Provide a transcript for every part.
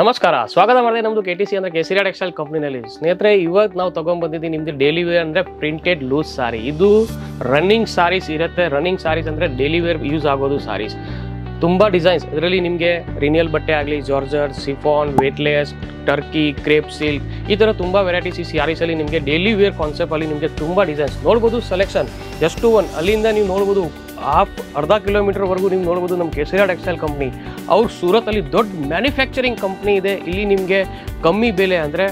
ನಮಸ್ಕಾರ, ಸ್ವಾಗತ ಮಾಡಿದೆ ನಮ್ದು ಕೆ ಟಿ ಸಿ ಅಂದ್ರೆ ಕೇಸರಿಯಾ ಟೆಕ್ಸ್ಟೈಲ್ ಕಂಪ್ನಿನಲ್ಲಿ ಸ್ನೇಹಿತರೆ ಇವತ್ತು ನಾವು ತಗೊಂಡ್ಬಂದಿದ್ದೀವಿ ನಿಮ್ದು ಡೈಲಿ ವೇರ್ ಅಂದ್ರೆ ಪ್ರಿಂಟೆಡ್ ಲೂಸ್ ಸಾರಿ ಇದು ರನ್ನಿಂಗ್ ಸಾರೀಸ್ ಇರುತ್ತೆ. ರನ್ನಿಂಗ್ ಸಾರೀಸ್ ಅಂದ್ರೆ ಡೈಲಿ ವೇರ್ ಯೂಸ್ ಆಗೋದು ಸಾರೀಸ್ ತುಂಬ ಡಿಸೈನ್ಸ್ ಇದರಲ್ಲಿ ನಿಮಗೆ ರಿನಿಯಲ್ ಬಟ್ಟೆ ಆಗಲಿ georgette chiffon weightless Turkey crepe silk ಈ ಥರ ತುಂಬ ವೆರೈಟೀಸ್ ಈ ಸ್ಯಾರೀಸಲ್ಲಿ ನಿಮಗೆ ಡೈಲಿ ವೇರ್ ಕಾನ್ಸೆಪ್ಟಲ್ಲಿ ನಿಮಗೆ ತುಂಬ ಡಿಸೈನ್ಸ್ ನೋಡ್ಬೋದು ಸೆಲೆಕ್ಷನ್ ಜಸ್ಟ್ ಒನ್ ಅಲ್ಲಿಂದ ನೀವು ನೋಡ್ಬೋದು ಹಾಫ್ ಅರ್ಧ ಕಿಲೋಮೀಟರ್ವರೆಗೂ ನೀವು ನೋಡ್ಬೋದು ನಮ್ಮ ಕೇಸರಿಯಾ ಟೆಕ್ಸ್ಟೈಲ್ ಕಂಪ್ನಿ. ಅವ್ರು ಸೂರತ್ತಲ್ಲಿ ದೊಡ್ಡ ಮ್ಯಾನುಫ್ಯಾಕ್ಚರಿಂಗ್ ಕಂಪ್ನಿ ಇದೆ. ಇಲ್ಲಿ ನಿಮಗೆ ಕಮ್ಮಿ ಬೆಲೆ ಅಂದರೆ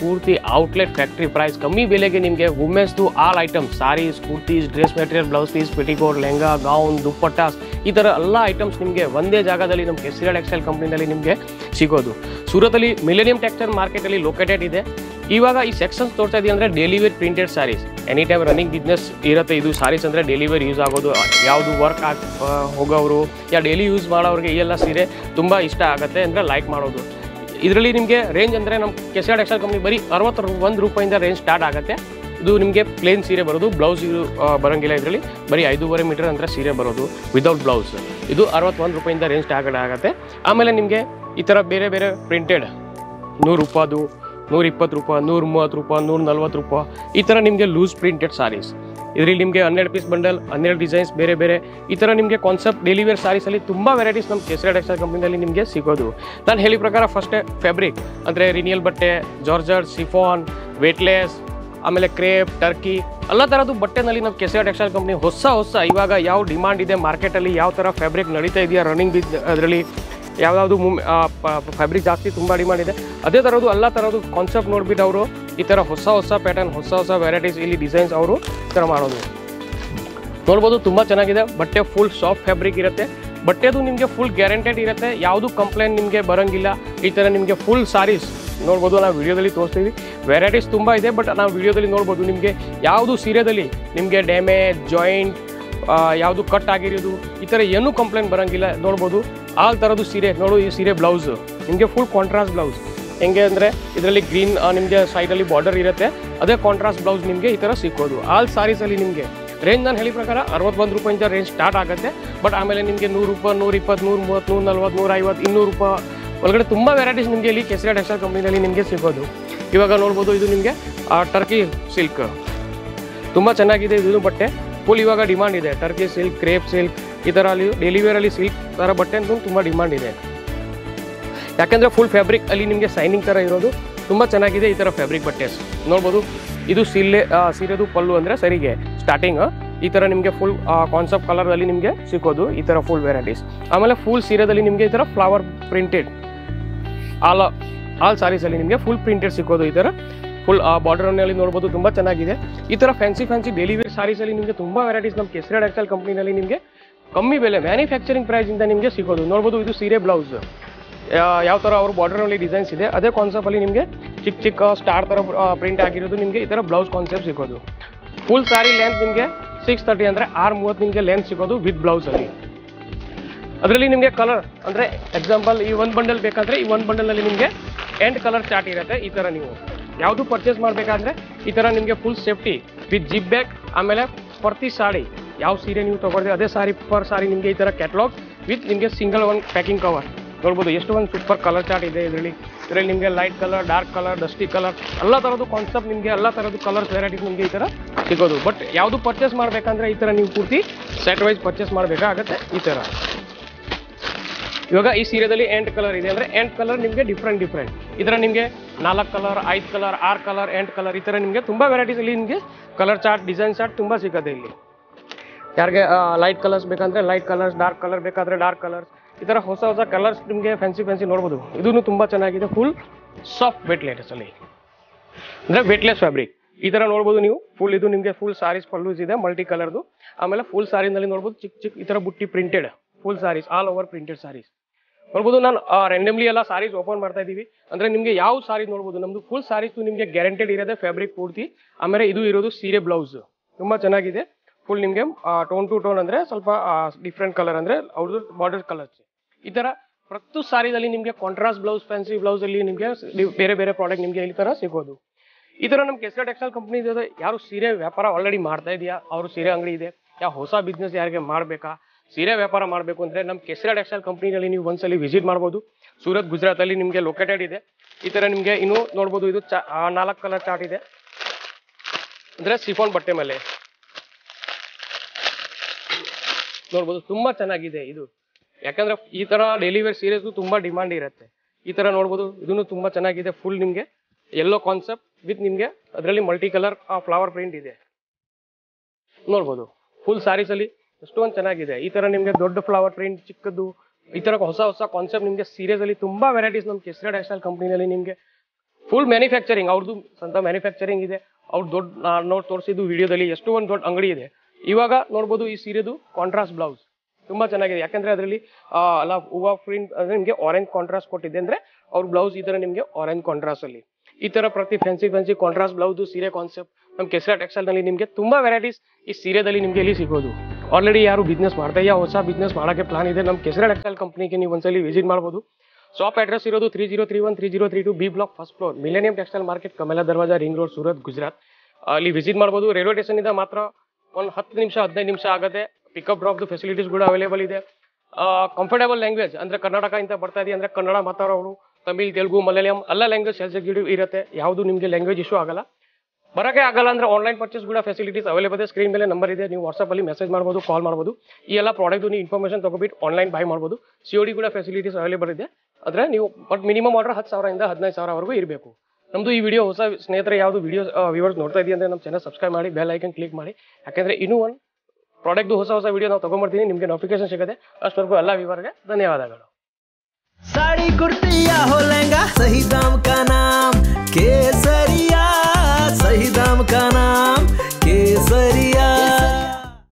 ಪೂರ್ತಿ ಔಟ್ಲೆಟ್ ಫ್ಯಾಕ್ಟ್ರಿ ಪ್ರೈಸ್ ಕಮ್ಮಿ ಬೆಲೆಗೆ ನಿಮಗೆ ವುಮೆನ್ಸ್ದು all items saris, kurtis dress material blouse piece petticoat lehenga gown dupattas ಈ ಥರ ಎಲ್ಲ ಐಟಮ್ಸ್ ನಿಮಗೆ ಒಂದೇ ಜಾಗದಲ್ಲಿ ನಮ್ಮ ಕೇಸರಿಯಾ ಟೆಕ್ಸ್ಟೈಲ್ ಕಂಪ್ನಿನಲ್ಲಿ ನಿಮಗೆ ಸಿಗೋದು. ಸೂರತಲ್ಲಿ ಮಿಲೇನಿಯಂ ಟೆಕ್ಸ್ಟೈಲ್ ಮಾರ್ಕೆಟಲ್ಲಿ ಲೊಕೇಟೆಡ್ ಇದೆ. ಇವಾಗ ಈ ಸೆಕ್ಷನ್ಸ್ ತೋರ್ತಾ ಇದೀವಿ ಅಂದರೆ daily wear printed saris any time running business ಇರುತ್ತೆ ಇದು ಸ್ಯಾರೀಸ್ ಅಂದರೆ ಡೆಲಿವರಿ ವೇರ್ ಯೂಸ್ ಆಗೋದು. ಯಾವುದು ವರ್ಕ್ ಆಗ ಹೋಗೋರು ಯಾ ಡೈಲಿ ಯೂಸ್ ಮಾಡೋರಿಗೆ ಈ ಎಲ್ಲ ಸೀರೆ ತುಂಬ ಇಷ್ಟ ಆಗುತ್ತೆ ಅಂದರೆ ಲೈಕ್ ಮಾಡೋದು. ಇದರಲ್ಲಿ ನಿಮಗೆ ರೇಂಜ್ ಅಂದರೆ ನಮ್ಮ ಕೆಸಿಆರ್ ಎಕ್ಸಲ್ ಕಂಪ್ನಿ ಬರೀ ಅರವತ್ತು ಒಂದು ರೂಪಾಯಿಂದ ರೇಂಜ್ ಸ್ಟಾರ್ಟ್ ಆಗುತ್ತೆ. ಇದು ನಿಮಗೆ ಪ್ಲೇನ್ ಸೀರೆ ಬರೋದು ಬ್ಲೌಸ್ ಬರೋಂಗಿಲ್ಲ ಇದರಲ್ಲಿ. ಬರೀ ಐದೂವರೆ ಮೀಟರ್ ಅಂದರೆ ಸೀರೆ ಬರೋದು ವಿದೌಟ್ ಬ್ಲೌಸ್ ಇದು ಅರವತ್ತೊಂದು ರೂಪಾಯಿಂದ ರೇಂಜ್ ಸ್ಟಾರ್ಟ್ ಆಗುತ್ತೆ. ಆಮೇಲೆ ನಿಮಗೆ ಈ ಥರ ಬೇರೆ ಬೇರೆ ಪ್ರಿಂಟೆಡ್ ನೂರು ರೂಪಾಯ್ದು ನೂರ ಇಪ್ಪತ್ತು ರೂಪಾಯಿ ನೂರ ಮೂವತ್ತು ರೂಪಾಯಿ ನೂರ ನಲ್ವತ್ತು ರೂಪಾಯಿ. ಈ ಥರ ನಿಮಗೆ ಲೂಸ್ ಪ್ರಿಂಟೆಡ್ ಸಾರೀಸ್ ಇದರಲ್ಲಿ ನಿಮಗೆ ಹನ್ನೆರಡು ಪೀಸ್ ಬಂಡಲ್ ಹನ್ನೆರಡು ಡಿಸೈನ್ಸ್ ಬೇರೆ ಬೇರೆ. ಈ ಥರ ನಿಮಗೆ ಕಾನ್ಸೆಪ್ಟ್ ಡೆಲಿವರಿ ವೇರ್ ಸಾರೀಸಲ್ಲಿ ತುಂಬ ವೆರೈಟೀಸ್ ನಮ್ಮ ಕೆಸರಿ ಟೆಕ್ಸ್ಟೈಲ್ ಕಂಪ್ನಿಯಲ್ಲಿ ನಿಮಗೆ ಸಿಗೋದು. ನಾನು ಹೇಳಿ ಪ್ರಕಾರ ಫಸ್ಟೇ ಫ್ಯಾಬ್ರಿಕ್ ಅಂದರೆ ರಿನಿಯಲ್ ಬಟ್ಟೆ ಜಾರ್ಜರ್ ಸಿಫಾನ್ ವೇಟ್ಲೆಸ್ ಆಮೇಲೆ ಕ್ರೇಪ್ ಟರ್ಕಿ ಎಲ್ಲ ಥರದ್ದು ಬಟ್ಟೆನಲ್ಲಿ ನಮ್ಮ ಕೆಸರಿ ಟೆಕ್ಸ್ಟೈಲ್ ಕಂಪ್ನಿ ಹೊಸ ಹೊಸ ಇವಾಗ ಯಾವ ಡಿಮಾಂಡ್ ಇದೆ ಮಾರ್ಕೆಟಲ್ಲಿ ಯಾವ ಥರ ಫ್ಯಾಬ್ರಿಕ್ ನಡೀತಾ ಇದೆಯಾ ರನ್ನಿಂಗ್ ಅದರಲ್ಲಿ ಯಾವ್ಯಾವುದು ಮುಮ್ ಫ್ಯಾಬ್ರಿಕ್ ಜಾಸ್ತಿ ತುಂಬ ಡಿಮಾಂಡ್ ಇದೆ ಅದೇ ಥರದ್ದು ಎಲ್ಲ ಥರದ್ದು ಕಾನ್ಸೆಪ್ಟ್ ನೋಡ್ಬಿಟ್ಟು ಅವರು ಈ ಥರ ಹೊಸ ಹೊಸ ಪ್ಯಾಟರ್ನ್ ಹೊಸ ಹೊಸ ವೆರೈಟೀಸ್ ಇಲ್ಲಿ ಡಿಸೈನ್ಸ್ ಅವರು ಈ ಥರ ಮಾಡೋದು. ನೋಡ್ಬೋದು ತುಂಬ ಚೆನ್ನಾಗಿದೆ, ಬಟ್ಟೆ ಫುಲ್ ಸಾಫ್ಟ್ ಫ್ಯಾಬ್ರಿಕ್ ಇರುತ್ತೆ. ಬಟ್ಟೆದು ನಿಮಗೆ ಫುಲ್ ಗ್ಯಾರಂಟೆಡ್ ಇರುತ್ತೆ, ಯಾವುದು ಕಂಪ್ಲೇಂಟ್ ನಿಮಗೆ ಬರೋಂಗಿಲ್ಲ. ಈ ಥರ ನಿಮಗೆ ಫುಲ್ ಸಾರೀಸ್ ನೋಡ್ಬೋದು ನಾವು ವಿಡಿಯೋದಲ್ಲಿ ತೋರಿಸ್ತೀವಿ ವೆರೈಟೀಸ್ ತುಂಬ ಇದೆ ಬಟ್ ನಾವು ವಿಡಿಯೋದಲ್ಲಿ ನೋಡ್ಬೋದು ನಿಮಗೆ ಯಾವುದು ಸೀರೆದಲ್ಲಿ ನಿಮಗೆ ಡ್ಯಾಮೇಜ್ ಜಾಯಿಂಟ್ ಯಾವುದು ಕಟ್ ಆಗಿರೋದು, ಈ ಥರ ಏನೂ ಕಂಪ್ಲೇಂಟ್ ಬರೋಂಗಿಲ್ಲ, ನೋಡ್ಬೋದು. ಆ ಥರದ್ದು ಸೀರೆ, ನೋಡು ಈ ಸೀರೆ ಬ್ಲೌಸು ನಿಮಗೆ ಫುಲ್ ಕಾಂಟ್ರಾಸ್ಟ್ ಬ್ಲೌಸ್ ಹೆಂಗೆ ಅಂದರೆ ಇದರಲ್ಲಿ ಗ್ರೀನ್ ನಿಮಗೆ ಸೈಡಲ್ಲಿ ಬಾರ್ಡರ್ ಇರುತ್ತೆ. ಅದೇ ಕಾಂಟ್ರಾಸ್ಟ್ ಬ್ಲೌಸ್ ನಿಮಗೆ ಈ ಥರ ಸಿಕ್ಕೋದು. ಆಲ್ ಸಾರೀಸಲ್ಲಿ ನಿಮಗೆ ರೇಂಜ್ ನಾನು ಹೇಳಿದ ಪ್ರಕಾರ ಅರವತ್ತೊಂದು ರೂಪಾಯಿಂದ ರೇಂಜ್ ಸ್ಟಾರ್ಟ್ ಆಗುತ್ತೆ. ಬಟ್ ಆಮೇಲೆ ನಿಮಗೆ ನೂರು ರೂಪಾಯಿ, ನೂರ ಇಪ್ಪತ್ತು, ನೂರು ಮೂವತ್ತು, ನೂರ ನಲ್ವತ್ತು, ನೂರ ಐವತ್ತು, ಇನ್ನೂರು ರೂಪಾಯಿ ಒಳಗಡೆ ತುಂಬ ವೆರೈಟೀಸ್ ನಿಮಗೆ ಇಲ್ಲಿ ಕೆಸರಿ ಟೆಕ್ಸ್ಟೈಲ್ ಕಂಪ್ನಿನಲ್ಲಿ ನಿಮಗೆ ಸಿಗೋದು ಇವಾಗ ನೋಡ್ಬೋದು ಇದು ನಿಮಗೆ ಟರ್ಕಿ ಸಿಲ್ಕ್ ತುಂಬ ಚೆನ್ನಾಗಿದೆ ಇದು ಬಟ್ಟೆ. ಫುಲ್ ಇವಾಗ ಡಿಮಾಂಡ್ ಇದೆ. ಟರ್ಕಿ ಸಿಲ್ಕ್ ಕ್ರೇಪ್ ಸಿಲ್ಕ್ ಈ ಥರ ಅಲ್ಲಿ ಸಿಲ್ಕ್ ಥರ ಬಟ್ಟೆ ಅಂತೂ ತುಂಬ ಡಿಮ್ಯಾಂಡ್ ಇದೆ. ಯಾಕೆಂದರೆ ಫುಲ್ ಫ್ಯಾಬ್ರಿಕ್ ಅಲ್ಲಿ ನಿಮಗೆ ಸೈನಿಂಗ್ ಥರ ಇರೋದು ತುಂಬ ಚೆನ್ನಾಗಿದೆ ಈ ಥರ ಫ್ಯಾಬ್ರಿಕ್ ಬಟ್ಟೆಸ್. ನೋಡ್ಬೋದು ಇದು ಸೀಲೆ ಆ, ಸೀರೆದು ಪಲ್ಲು ಅಂದರೆ ಸರಿಗೆ ಸ್ಟಾರ್ಟಿಂಗ್ ಈ ಥರ ನಿಮಗೆ ಫುಲ್ ಕಾನ್ಸೆಪ್ಟ್ ಕಲರಲ್ಲಿ ನಿಮಗೆ ಸಿಕ್ಕೋದು ಈ ಥರ ಫುಲ್ ವೆರೈಟೀಸ್ ಆಮೇಲೆ ಫುಲ್ ಸೀರೆದಲ್ಲಿ ನಿಮಗೆ ಈ ಥರ ಫ್ಲವರ್ ಪ್ರಿಂಟೆಡ್ ಆಲ್ ಆಲ್ ಸಾರೀಸಲ್ಲಿ ನಿಮಗೆ ಫುಲ್ ಪ್ರಿಂಟೆಡ್ ಸಿಕ್ಕೋದು ಈ ಥರ. ಫುಲ್ ಬಾರ್ಡರ್ನಲ್ಲಿ ನೋಡ್ಬೋದು ತುಂಬ ಚೆನ್ನಾಗಿದೆ. ಈ ಥರ ಫ್ಯಾನ್ಸಿ ಫ್ಯಾನ್ಸಿ ಡೆಲಿವರಿ ವೇರ್ ಸಾರೀಸಲ್ಲಿ ನಿಮಗೆ ತುಂಬ ವೆರೈಟೀಸ್ ನಮ್ಮ ಕೆಸರೆ ಟೆಕ್ಸ್ಟೈಲ್ ಕಂಪ್ನಿನಲ್ಲಿ ನಿಮಗೆ ಕಮ್ಮಿ ಬೆಲೆ. ಮ್ಯಾನುಫ್ಯಾಕ್ಚರಿಂಗ್ ಪ್ರೈಸಿಂದ ನಿಮಗೆ ಸಿಗೋದು. ನೋಡ್ಬೋದು ಇದು ಸೀರೆ ಬ್ಲೌಸ್ ಯಾವ ಥರ ಅವ್ರ ಬಾರ್ಡರ್ನಲ್ಲಿ ಡಿಸೈನ್ಸ್ ಇದೆ, ಅದೇ ಕಾನ್ಸೆಪ್ಟಲ್ಲಿ ನಿಮಗೆ ಚಿಕ್ಕ ಚಿಕ್ಕ ಸ್ಟಾರ್ ಥರ ಪ್ರಿಂಟ್ ಆಗಿರೋದು, ನಿಮಗೆ ಈ ಥರ ಬ್ಲೌಸ್ ಕಾನ್ಸೆಪ್ಟ್ ಸಿಗೋದು. ಫುಲ್ ಸಾರಿ ಲೆಂತ್ ನಿಮಗೆ ಸಿಕ್ಸ್ ತರ್ಟಿ ಅಂದರೆ ಆರು ಮೂವತ್ತು ನಿಮಗೆ ಲೆಂತ್ ಸಿಗೋದು ವಿತ್ ಬ್ಲೌಸಲ್ಲಿ ಅದರಲ್ಲಿ ನಿಮಗೆ ಕಲರ್ ಅಂದರೆ ಎಕ್ಸಾಂಪಲ್ ಈ ಒಂದು ಬಂಡಲ್ ಬೇಕಾದರೆ ಈ ಒಂದು ಬಂಡಲಲ್ಲಿ ನಿಮಗೆ ಎಂಡ್ ಕಲರ್ ಚಾರ್ಟ್ ಇರುತ್ತೆ, ಈ ಥರ ನೀವು. ಯಾವುದು ಪರ್ಚೇಸ್ ಮಾಡಬೇಕಾದ್ರೆ ಈ ಥರ ನಿಮಗೆ full safety with zip bag ಆಮೇಲೆ ಪ್ರತಿ ಸಾಡಿ ಯಾವ ಸೀರೆ ನೀವು ತೊಗೊಳ್ತೀವಿ ಅದೇ ಸಾರಿ ಪರ್ ಸಾರಿ ನಿಮಗೆ ಈ ಥರ ಕ್ಯಾಟ್ಲಾಗ್ ವಿತ್ ನಿಮಗೆ ಸಿಂಗಲ್ ಒಂದು ಪ್ಯಾಕಿಂಗ್ ಕವರ್ ನೋಡ್ಬೋದು, ಎಷ್ಟು ಒಂದು ಸೂಪರ್ ಕಲರ್ ಚಾರ್ಟ್ ಇದೆ ಇದರಲ್ಲಿ. ಇದರಲ್ಲಿ ನಿಮಗೆ light colour dark colour dusty colour ಎಲ್ಲ ಥರದ್ದು ಕಾನ್ಸೆಪ್ಟ್ ನಿಮಗೆ, ಎಲ್ಲ ಥರದ್ದು ಕಲರ್ಸ್ ವೆರೈಟೀಸ್ ನಿಮಗೆ ಈ ಥರ ಸಿಗೋದು. ಬಟ್ ಯಾವುದು ಪರ್ಚೇಸ್ ಮಾಡಬೇಕಂದ್ರೆ ಈ ಥರ ನೀವು ಪೂರ್ತಿ ಸೆಟ್ ವೈಸ್ ಪರ್ಚೇಸ್ ಮಾಡಬೇಕಾಗತ್ತೆ ಈ ಥರ ಇವಾಗ ಈ ಸೀರೆಯಲ್ಲಿ ಎಂಟ್ ಕಲರ್ ಇದೆ ಅಂದರೆ ಎಂಟ್ ಕಲರ್ ನಿಮಗೆ ಡಿಫ್ರೆಂಟ್ ಡಿಫ್ರೆಂಟ್ ಇದರ ನಿಮಗೆ ನಾಲ್ಕು ಕಲರ್ ಐದು ಕಲರ್ ಆರು ಕಲರ್ ಎಂಟ್ ಕಲರ್ ಈ ಥರ ನಿಮಗೆ ತುಂಬ ವೆರೈಟೀಸಲ್ಲಿ ನಿಮಗೆ ಕಲರ್ ಚಾರ್ಟ್ ಡಿಸೈನ್ ಚಾರ್ಟ್ ತುಂಬ ಸಿಗುತ್ತೆ ಇಲ್ಲಿ. ಯಾರಿಗೆ ಲೈಟ್ ಕಲರ್ಸ್ ಬೇಕಂದ್ರೆ ಲೈಟ್ ಕಲರ್ಸ್ ಡಾರ್ಕ್ ಕಲರ್ ಬೇಕಾದರೆ ಡಾರ್ಕ್ ಕಲರ್ಸ್ ಈ ಥರ ಹೊಸ ಹೊಸ ಕಲರ್ಸ್ ನಿಮಗೆ ಫ್ಯಾನ್ಸಿ ಫ್ಯಾನ್ಸಿ ನೋಡ್ಬೋದು. ಇದೂ ತುಂಬ ಚೆನ್ನಾಗಿದೆ ಫುಲ್ ಸಾಫ್ಟ್ ವೆಟ್ಲೆಟ್ಸ್ ಅಲ್ಲಿ. ಅಂದರೆ ವೆಟ್ಲೆಸ್ ಫ್ಯಾಬ್ರಿಕ್ ಈ ಥರ ನೋಡ್ಬೋದು ನೀವು. ಫುಲ್ ಇದು ನಿಮಗೆ ಫುಲ್ ಸಾರೀಸ್ ಪಲ್ಲೂಸ್ ಇದೆ ಮಲ್ಟಿ ಕಲರ್ದು ಆಮೇಲೆ ಫುಲ್ ಸಾರಿನಲ್ಲಿ ನೋಡ್ಬೋದು ಚಿಕ್ಕ ಚಿಕ್ಕ ಈ ಥರ ಬುಟ್ಟಿ printed full saris all over printed saris ನೋಡ್ಬೋದು ನಾನು ರೆಂಡಮ್ಲಿ ಎಲ್ಲ ಸಾರೀಸ್ ಓಪನ್ ಮಾಡ್ತಾ ಇದ್ದೀವಿ. ಅಂದರೆ ನಿಮಗೆ ಯಾವ ಸಾರಿ ನೋಡ್ಬೋದು? ನಮ್ಮದು ಫುಲ್ ಸಾರೀಸ್ ನಿಮಗೆ ಗ್ಯಾರಂಟೆಡ್ ಇರೋದೇ ಫ್ಯಾಬ್ರಿಕ್ ಪೂರ್ತಿ. ಆಮೇಲೆ ಇದು ಇರೋದು ಸೀರೆ ಬ್ಲೌಸ್ ತುಂಬ ಚೆನ್ನಾಗಿದೆ. ಫುಲ್ ನಿಮಗೆ ಟೋನ್ ಟು ಟೋನ್ ಅಂದರೆ ಸ್ವಲ್ಪ ಡಿಫ್ರೆಂಟ್ ಕಲರ್ ಅಂದರೆ ಅವ್ರದ್ದು ಬಾರ್ಡರ್ ಕಲರ್ಸ್ ಈ ಥರ ಪ್ರತಿ ಸಾರಿದಲ್ಲಿ ನಿಮಗೆ ಕಾಂಟ್ರಾಸ್ಟ್ ಬ್ಲೌಸ್ ಫ್ಯಾನ್ಸಿ ಬ್ಲೌಸಲ್ಲಿ ನಿಮಗೆ ಬೇರೆ ಬೇರೆ ಪ್ರಾಡಕ್ಟ್ ನಿಮಗೆ ಈ ಥರ ಸಿಗೋದು. ಈ ಥರ ನಮ್ಗೆ ಕೆಸರ ಟೆಕ್ಸ್ಟೈಲ್ ಕಂಪ್ನಿ ಇದೆ ಯಾರು ಸೀರೆ ವ್ಯಾಪಾರ ಆಲ್ರೆಡಿ ಮಾಡ್ತಾ ಇದೆಯಾ? ಅವರು ಸೀರೆ ಅಂಗಡಿ ಇದೆ. ಯಾವ ಹೊಸ ಬಿಸ್ನೆಸ್ ಯಾರಿಗೆ ಮಾಡಬೇಕಾ? ಸೀರೆ ವ್ಯಾಪಾರ ಮಾಡಬೇಕು ಅಂದರೆ ನಮ್ಮ ಕೆಸರ ಟೆಕ್ಸ್ಟೈಲ್ ಕಂಪ್ನಿನಲ್ಲಿ ನೀವು ಒಂದ್ಸಲಿ ವಿಸಿಟ್ ಮಾಡ್ಬೋದು. ಸೂರತ್ ಗುಜರಾತಲ್ಲಿ ನಿಮಗೆ ಲೊಕೇಟೆಡ್ ಇದೆ. ಈ ಥರ ನಿಮಗೆ ಇನ್ನೂ ನೋಡ್ಬೋದು, ಇದು ಚಾ ನಾಲ್ಕು ಕಲರ್ ಚಾರ್ಟ್ ಇದೆ. ಅಂದರೆ ಸಿಫೋನ್ ಬಟ್ಟೆ ಮೇಲೆ. ನೋಡ್ಬೋದು, ತುಂಬಾ ಚೆನ್ನಾಗಿದೆ ಇದು. ಯಾಕಂದ್ರೆ ಈ ತರ ಡೈಲಿ ಸೀರೀಸ್ ತುಂಬಾ ಡಿಮಾಂಡ್ ಇರುತ್ತೆ. ಈ ತರ ನೋಡ್ಬೋದು, ಇದನ್ನು ತುಂಬಾ ಚೆನ್ನಾಗಿದೆ ಫುಲ್ ನಿಮ್ಗೆ. ಎಲ್ಲೋ ಕಾನ್ಸೆಪ್ಟ್ ವಿತ್ ನಿಮ್ಗೆ, ಅದರಲ್ಲಿ ಮಲ್ಟಿ ಕಲರ್ ಫ್ಲವರ್ ಪ್ರಿಂಟ್ ಇದೆ. ನೋಡ್ಬೋದು ಫುಲ್ ಸಾರೀಸ್ ಅಲ್ಲಿ ಎಷ್ಟೊಂದು ಚೆನ್ನಾಗಿದೆ. ಈ ತರ ನಿಮ್ಗೆ ದೊಡ್ಡ ಫ್ಲವರ್ ಪ್ರಿಂಟ್ ಚಿಕ್ಕದ್ದು, ಈ ತರ ಹೊಸ ಹೊಸ ಕಾನ್ಸೆಪ್ಟ್ ನಿಮ್ಗೆ ಸೀರೀಸ್ ಅಲ್ಲಿ ತುಂಬಾ ವೆರೈಟೀಸ್ ನಮ್ಮ ಕೆಸರ ಟೆಕ್ಸ್ಟೈಲ್ ಕಂಪ್ನಿನಲ್ಲಿ ನಿಮ್ಗೆ ಫುಲ್ ಮ್ಯಾನುಫ್ಯಾಕ್ಚರಿಂಗ್ ಅವ್ರದ್ದು ಸ್ವಂತ ಮ್ಯಾನುಫ್ಯಾಕ್ಚರಿಂಗ್ ಇದೆ. ಅವ್ರು ದೊಡ್ಡ ನೋಡಿ ತೋರಿಸಿದ್ದು ವಿಡಿಯೋದಲ್ಲಿ ಎಷ್ಟು ಒಂದು ದೊಡ್ಡ ಅಂಗಡಿ ಇದೆ. ಇವಾಗ ನೋಡ್ಬೋದು ಈ ಸೀರೆದು ಕಾಂಟ್ರಾಸ್ಟ್ ಬ್ಲೌಸ್ ತುಂಬಾ ಚೆನ್ನಾಗಿದೆ. ಯಾಕಂದ್ರೆ ಅದರಲ್ಲಿ ಅಲ್ಲ, ಹೂವು ಪ್ರಿಂಟ್ ಅಂದ್ರೆ ನಿಮಗೆ ಆರೆಂಜ್ ಕಾಂಟ್ರಾಸ್ಟ್ ಕೊಟ್ಟಿದೆ ಅಂದ್ರೆ ಅವ್ರ ಬ್ಲೌಸ್ ಈ ತರ ನಿಮಗೆ ಆರೆಂಜ್ ಕಾಂಟ್ರಾಸ್ಟ್ ಅಲ್ಲಿ. ಈ ತರ ಪ್ರತಿ ಫ್ಯಾನ್ಸಿ ಫ್ಯಾನ್ಸಿ ಕಾಂಟ್ರಾಸ್ಟ್ ಬ್ಲೌಸ್ ಸೀರೆ ಕಾನ್ಸೆಪ್ಟ್ ನಮ್ಮ ಕೆಸರ ಟೆಕ್ಸ್ಟೈಲ್ನಲ್ಲಿ ನಿಮಗೆ ತುಂಬಾ ವೆರೈಟೀಸ್ ಈ ಸೀರೆದಲ್ಲಿ ನಿಮಗೆ ಇಲ್ಲಿ ಸಿಗೋದು. ಆಲ್ರೆಡಿ ಯಾರು ಬಿಸ್ನೆಸ್ ಮಾಡ್ತಾ ಇದೆಯಾ ಹೊಸ ಬಿಸ್ನೆಸ್ ಮಾಡೋಕ್ಕೆ ಪ್ಲಾನ್ ಇದೆ. ನಮ್ಮ ಕೆಸರ ಟೆಕ್ಸ್ಟೈಲ್ ಕಂಪ್ನಿಗೆ ನೀವು ಒಂದ್ಸಲಿ ವಿಸಿಟ್ ಮಾಡ್ಬೋದು. ಶಾಪ್ ಅಡ್ರೆಸ್ ಇರೋದು three zero three one three zero three two B block first floor millennium textile market Kamela Darwaja ring road Surat Gujarat ಅಲ್ಲಿ ವಿಸಿಟ್ ಮಾಡ್ಬೋದು. ರೈಲ್ವೆ ಸ್ಟೇಷನ್ ಇಂದ ಮಾತ್ರ ಒಂದು ಹತ್ತು ನಿಮಿಷ, ಹದಿನೈದು ನಿಮಿಷ ಆಗುತ್ತೆ ಪಿಕಪ್ ಡ್ರಾಪ್ ಫೆಸಿಲಿಟೀಸ್ ಕೂಡ ಅವೈಲೇಬಲ್ ಇದೆ. ಕಂಫರ್ಟೇಬಲ್ ಲ್ಯಾಂಗ್ವೇಜ್ ಅಂದರೆ ಕರ್ನಾಟಕ ಇಂದ ಬರ್ತಾ ಇದೆ ಅಂದರೆ ಕನ್ನಡ ಮಾತಾಡೋರು ತಮಿಳ್, ತೆಲುಗು, ಮಲಯಾಳಂ ಎಲ್ಲ ಲ್ಯಾಂಗ್ವೇಜ್ ಎಕ್ಸಿಕ್ಯೂಟಿವ್ ಇರುತ್ತೆ. ಯಾವುದು ನಿಮಗೆ ಲ್ಯಾಂಗ್ವೇಜ್ ಇಶ್ಯೂ ಆಗಲ್ಲ. ಬರೋಕ್ಕೆ ಆಗಲ್ಲ ಅಂದರೆ ಆನ್ಲೈನ್ ಪರ್ಚೇಸ್ ಕೂಡ ಫೆಸಿಲಿಟೀಸ್ ಅವೈಲೇಬಲ್ ಇದೆ. ಸ್ಕ್ರೀನ್ ಮೇಲೆ ನಂಬರ್ ಇದೆ. ನೀವು ವಾಟ್ಸಪ್ಪಲ್ಲಿ ಮೆಸೇಜ್ ಮಾಡ್ಬೋದು ಕಾಲ್ ಮಾಡ್ಬೋದು. ಈ ಎಲ್ಲ ಪ್ರಾಡಕ್ಟ್ ನೀವು ಇನ್ಫಾರ್ಮೇಷನ್ ತೊಗೊಬಿಟ್ಟು ಆನ್ಲೈನ್ ಬೈ ಮಾಡ್ಬೋದು. ಸಿ ಡಿ ಕೂಡ ಫೆಸಿಲಿಟೀಸ್ ಅವೈಲೇಬಲ್ ಇದೆ. ಆದರೆ ನೀವು ಬಟ್ ಮಿನಿಮಮ್ ಆರ್ಡರ್ ಹತ್ತು ಸಾವಿರದಿಂದ ಹದಿನೈದು ಸಾವಿರವರೆಗೂ ಇರಬೇಕು. ನಮ್ದು ಈ ವಿಡಿಯೋ ಹೊಸ ಸ್ನೇಹಿತರೆ ಯಾವುದು ವಿಡಿಯೋ ವ್ಯೂವರ್ಸ್ ನೋಡ್ತಾ ಇದೆಯಾ ಅಂದ್ರೆ ನಮ್ಮ ಚಾನಲ್ ಸಬ್ಸ್ಕ್ರೈಬ್ ಮಾಡಿ ಬೆಲ್ ಐಕನ್ ಕ್ಲಿಕ್ ಮಾಡಿ ಯಾಕಂದ್ರೆ ಇನ್ನೂ ಒಂದು ಪ್ರಾಡಕ್ಟ್ ಹೊಸ ಹೊಸ ವಿಡಿಯೋ ನಾವು ತಗೊಂಡ್ಬರ್ತೀನಿ ನಿಮಗೆ ನೋಟಿಫಿಕೇಶನ್ ಸಿಗುತ್ತೆ ಅಷ್ಟವರೆಗೂ ಎಲ್ಲ ವಿವರ್ಗೆ ಧನ್ಯವಾದಗಳು साड़ी कुर्ती या हो लहंगा सही दाम का नाम केसरिया सही दाम का नाम